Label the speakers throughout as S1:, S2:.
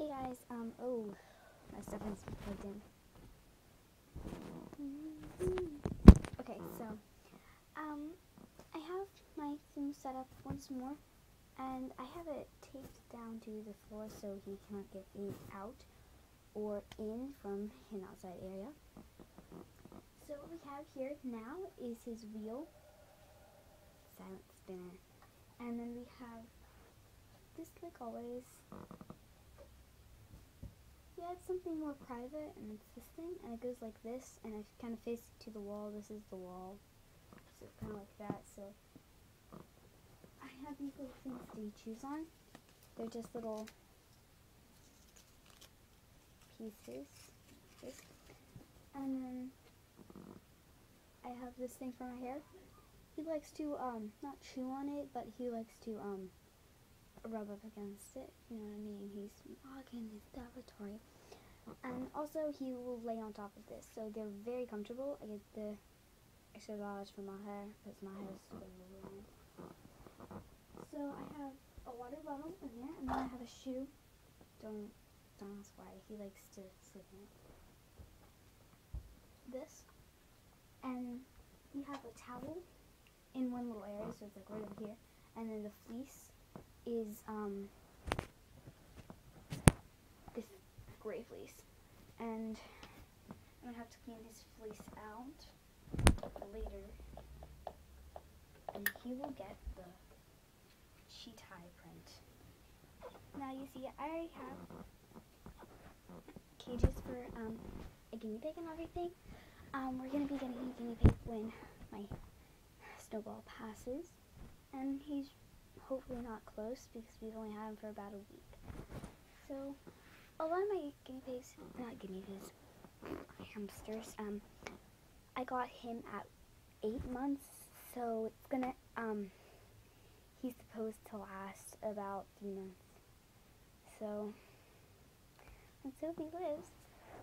S1: Hey guys, um, oh, my stuff is plugged in. Okay, so, um, I have my thing set up once more, and I have it taped down to the floor so he cannot get in out or in from an outside area. So what we have here now is his wheel, silent spinner, and then we have this like always. Yeah, it's something more private, and it's this thing, and it goes like this, and I kind of face it to the wall. This is the wall, so kind of like that. So I have these little things to choose on. They're just little pieces, and then I have this thing for my hair. He likes to um not chew on it, but he likes to um rub up against it. You know what I mean? He's walking his territory. And also he will lay on top of this, so they're very comfortable. I get the extra large for my hair because my hair is so long. So I have a water bottle in there, and then I have a shoe. Don't don't ask why. He likes to sleep in it. This, and we have a towel in one little area, so it's like right over here, and then the fleece is um this gray fleece, and I'm gonna have to clean his fleece out later, and he will get the cheetah print. Now you see, I already have cages for um a guinea pig and everything. Um, we're gonna be getting a guinea pig when my snowball passes, and he's hopefully not close because we've only had him for about a week. So a lot of my guinea pigs, not guinea pigs, hamsters, um, I got him at eight months, so it's gonna, um, he's supposed to last about three months. So, and so he lives.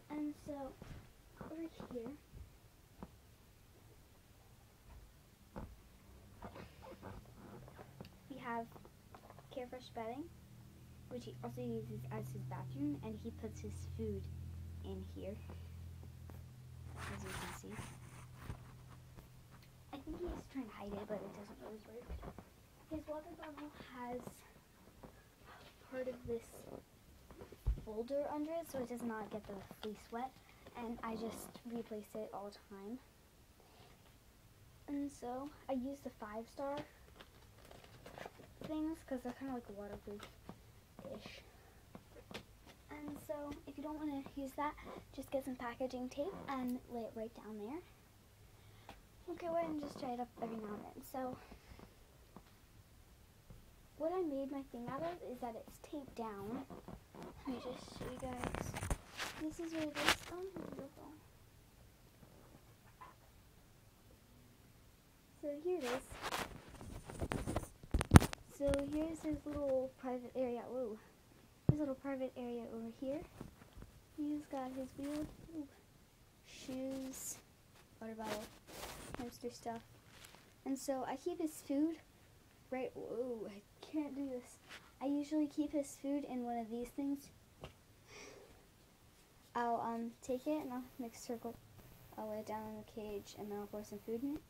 S1: And so, over here, we have Carefresh bedding, which he also uses as his bathroom, and he puts his food in here, as you can see. I think he's trying to hide it, but it doesn't always work. His water bottle has part of this folder under it, so it does not get the fleece wet, and I just replace it all the time. And so I use the five star things because they're kind of like waterproof-ish. And so if you don't want to use that, just get some packaging tape and lay it right down there. Okay, go ahead and just try it up every now and then. So what I made my thing out of is that it's taped down. Let me just show you guys. This is what it is. Beautiful. So here it is. So here's his little private area. Whoa. His little private area over here. He's got his wheel, ooh, shoes, water bottle, hamster stuff. And so I keep his food right. Whoa, I can't do this. I usually keep his food in one of these things. I'll um take it and I'll make a circle. I'll lay it down in the cage and then I'll pour some food in it.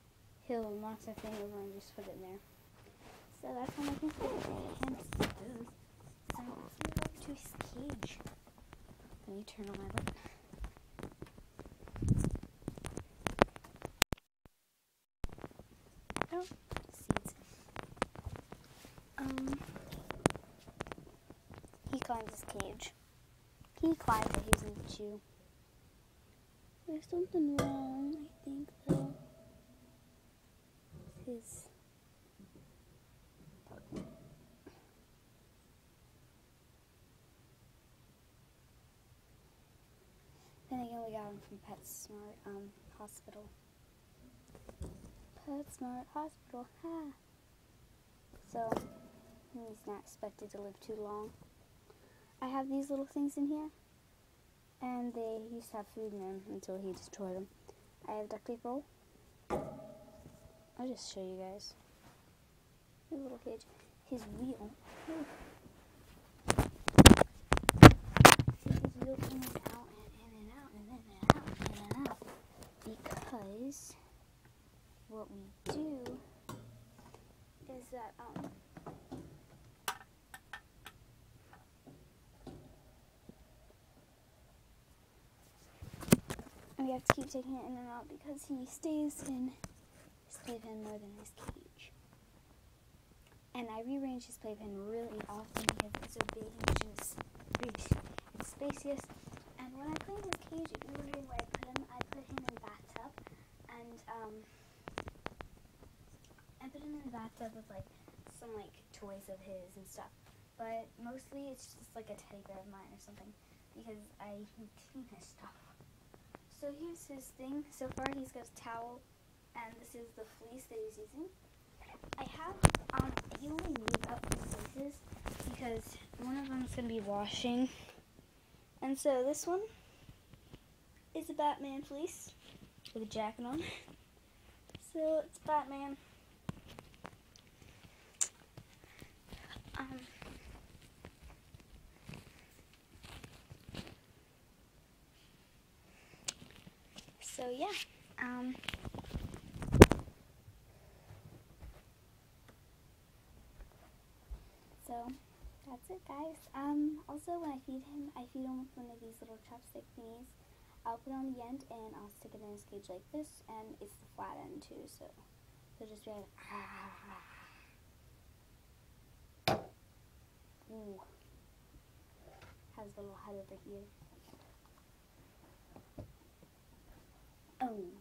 S1: He'll knock the thing over and just put it in there. So that's how I can it does. So let's over to his cage. Let me turn on my light. Oh. Um, he climbs his cage. He climbs it, he doesn't chew. There's something wrong, I think, though. His We got him from PetSmart um, Hospital. PetSmart Hospital, ha! So, he's not expected to live too long. I have these little things in here, and they used to have food in them until he destroyed them. I have duct tape roll. I'll just show you guys. His little cage. His wheel. what we do is that um, we have to keep taking it in and out because he stays in his playpen more than his cage. And I rearrange his playpen really often because it's so big just it's and spacious. And when I clean his cage, if you're wondering where I put him, I put him in bath bathtub with like some like toys of his and stuff. But mostly it's just like a teddy bear of mine or something because I clean his stuff. So here's his thing. So far he's got a towel and this is the fleece that he's using. I have, um, he only moved up the fleeces because one of them is going to be washing. And so this one is a Batman fleece with a jacket on. So it's Batman. Um, so yeah, um, so that's it guys. Um, also when I feed him, I feed him with one of these little chopstick thingies. I'll put it on the end and I'll stick it in his cage like this and it's the flat end too, so, so just be like, Ooh. Has a little head over here. Guys.